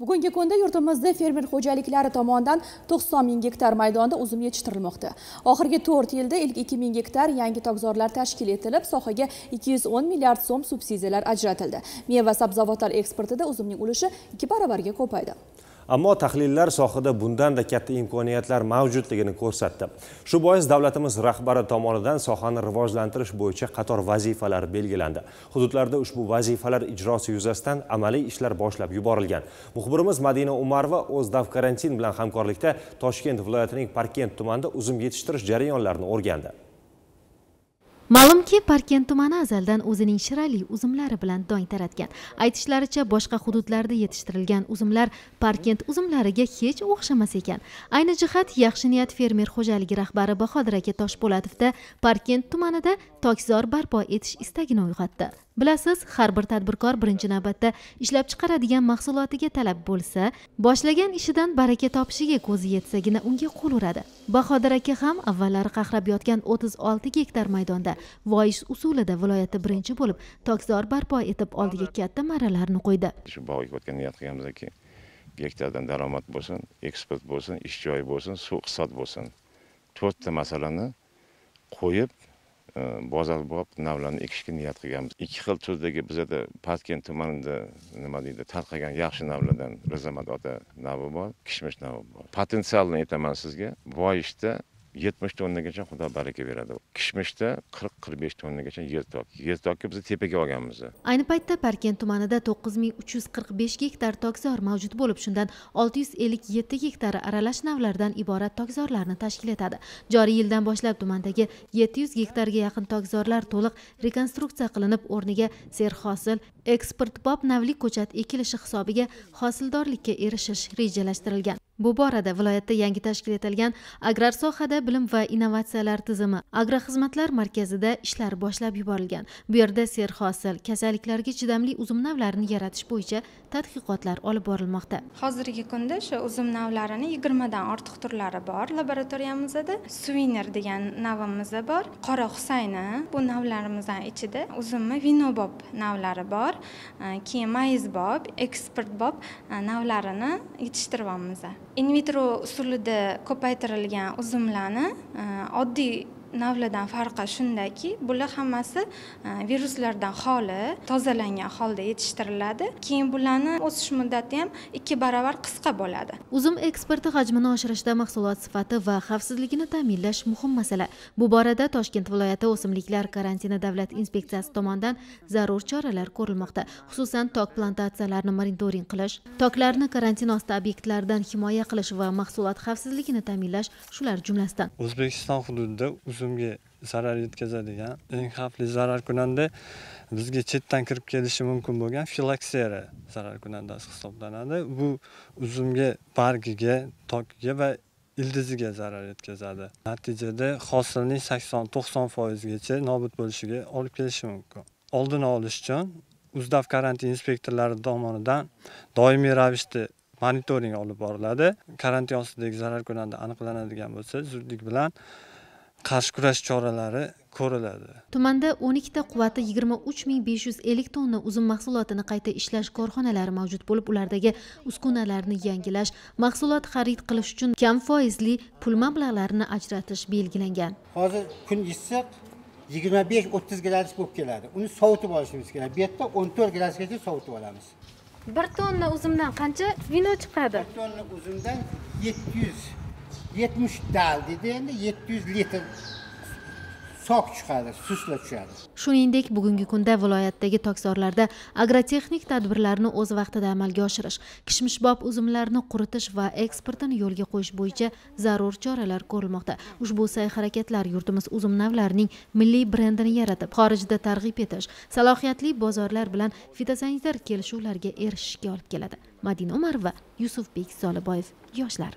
bugungi kunda yurtimizda fermer xo'jaliklari tomonidan to'qson ming gektar maydonda uzum yetishtirilmoqda. Oxirgi 4 yilda ilk ikki ming gektar yangi tokzorlar tashkil etilib sohaga ikki yuz o'n milliard so'm subsidiyalar ajratildi. Meva sabzavotlar eksportida uzumning ulushi 2 baravarga ko'paydi. Ammo tahlillar sohada bundanda katta imkoniyatlar mavjudligini ko'rsatdi. Shu bois davlatimiz rahbari tomonidan sohani rivojlantirish bo'yicha qator vazifalar belgilandi. Hududlarda ushbu vazifalar ijrosi yuzasidan amaliy ishlar boshlab yuborilgan. Muxbirimiz madina umarova o'zdav karantin bilan hamkorlikda toshkent viloyatining parkent tumanida uzum yetishtirish jarayonlarini o'rgandi. Ma'lumki parkent tumani azaldan o'zining shirali uzumlari bilan dong taratgan. Aytishlaricha boshqa hududlarda yetishtirilgan uzumlar parkent uzumlariga hech o'xshamas ekan. Ayni jihat yaxshi niyat fermer xo'jaligi rahbari bahodir aka toshpo'latovda parkent tumanida tokzor barpo etish istagini uyg'otdi. Bilasiz har bir tadbirkor birinchi navbatda ishlab chiqaradigan mahsulotiga talab bo'lsa boshlagan ishidan baraka topishiga ko'zi yetsagina unga qo'l uradi. Bahodir aka ham avvallari qaqrab yotgan o'ttiz olti gektar maydonda voish usulida viloyatda birinchi bo'lib tokzor barpo etib oldiga katta marralarni qo'ydi. Shu bog'ga o'tgan niyat qilganmizki gektardan daromad bo'lsin eksport bo'lsin ish joyi bo'lsin suv iqtisod bo'lsin. To'rtta masalani qo'yib bozor bo'lib navlarni ekishga niyat qilganmiz ikki xil turdagi bizada patkent tumanida nima deydi tarqagan yaxshi navlardan rizamat ota navi bor kishmish navi bor potensialni aytaman sizga boyishda 70 tonnagacha xudo baraka beradi. Kishmishda 40-45 tonnagacha yer tok. Yer tokki biz tepaga olganmiz. Ayni paytda Parkent tumanida 9345 gektar tokzor mavjud bo'lib, shundan 657 gektar aralash navlardan iborat tokzorlarni tashkil etadi. Joriy yildan boshlab tumandagi 700 gektarga yaqin tokzorlar to'liq rekonstruksiya qilinib, o'rniga serhosil, eksportbop navli ko'chat ekilishi hisobiga hosildorlikka erishish rejalashtirilgan. Bu borada viloyatda yangi tashkil etilgan agrar sohada bilim va innovatsiyalar tizimi agroxizmatlar markazida ishlar boshlab yuborilgan. Bu yerda serhosil kasalliklarga chidamli uzum navlarini yaratish bo'yicha tadqiqotlar olib borilmoqda. Hozirgi kunda o'sha uzum navlarini yigirmadan ortiq turlari bor laboratoriyamizda. Suviner degan navimiz bor qora husayni bu navlarimizdan ichida uzumni vinobob navlari bor e, keyin mayizbob eksportbob e, navlarini yetishtiryapmiz in vitro usulida ko'paytirilgan uzumlarni e, oddiy navlardan farqi shundaki bular hammasi e, viruslardan xoli tozalangan holda yetishtiriladi. Keyin bularni o'sish muddati ham ikki baravar qisqa bo'ladi. Uzum eksporti hajmini oshirishda mahsulot sifati va xavfsizligini ta'minlash muhim masala. Bu borada toshkent viloyati o'simliklar karantini davlat inspeksiyasi tomonidan zarur choralar ko'rilmoqda. Xususan tok plantatsiyalarini monitoring qilish toklarni karantin osti obyektlardan himoya qilish va mahsulot xavfsizligini ta'minlash shular jumlasidan. O'zbekiston hududida uzumga zarar yetkazadigan eng xavfli zararkunanda bizga chetdan kirib kelishi mumkin bo'lgan filaksera zararkunandasi hisoblanadi. Bu uzumga bargiga tokiga va ildiziga zarar yetkazadi. Natijada hosilning sakson to'qson foizgacha nobud bo'lishiga olib kelishi mumkin. Oldini olish uchun uzdav karantin inspektorlari tomonidan doimiy ravishda monitoring olib boriladi. Karantin ostidagi zararkunanda aniqlanadigan bo'lsa zudlik bilan qarshi kurash choralari ko'riladi. Tumanda o'n ikkita quvvati yigirma uch ming besh yuz ellik tonna uzum mahsulotini qayta ishlash korxonalari mavjud bo'lib ulardagi uskunalarni yangilash mahsulot xarid qilish uchun kam foizli pul mablag'larini ajratish belgilangan. Hozir kun issiq yigirma besh o'ttiz gradus bo'lib keladi. Uni sovutib olishimiz kerak. Bu yerda o'n to'rt gradusgacha sovutib olamiz. Bir tonna uzumdan qancha vino chiqadi? Bir tonna uzumdan yetti yuz yetmish dal dedi endi yetti yuz litr sok chiqadi susla tushadi. Shuningdek bugungi kunda viloyatdagi tokzorlarda agrotexnik tadbirlarni o'z vaqtida amalga oshirish kishmishbob uzumlarni quritish va eksportini yo'lga qo'yish bo'yicha zarur choralar ko'rilmoqda. Ushbu sa'y harakatlar yurtimiz uzum navlarining milliy brendini yaratib xorijda targ'ib etish salohiyatli bozorlar bilan fitosanitar kelishuvlarga erishishga olib keladi. Madina umarova yusufbek soliboyev yoshlar.